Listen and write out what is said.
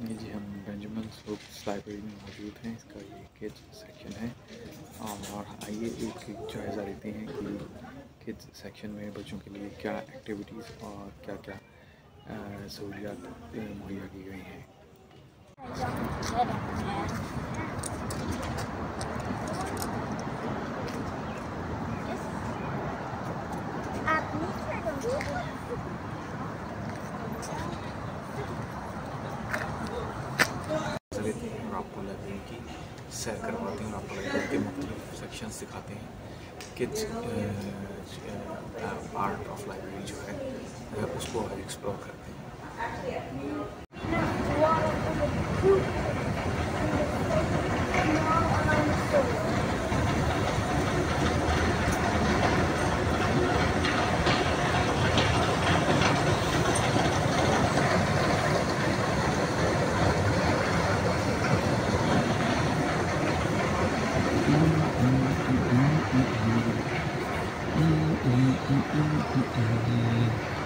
ये जी हम Benjamin Stokes library में मौजूद हैं। इसका ये किड्स सेक्शन है। और आइए एक एक जायज़ा लेते हैं कि किड्स सेक्शन में बच्चों के लिए क्या एक्टिविटीज़ और क्या क्या सहूलियात मुहैया की गई हैं लेते हैं और आपको लाइब्रेरी की सैर करवाते हैं और आपको के मुख्तलिफ़ सेक्शंस दिखाते हैं कि आर्ट ऑफ़ लाइब्रेरी जो है, उसको एक्सप्लोर करते हैं। うんうんうんうん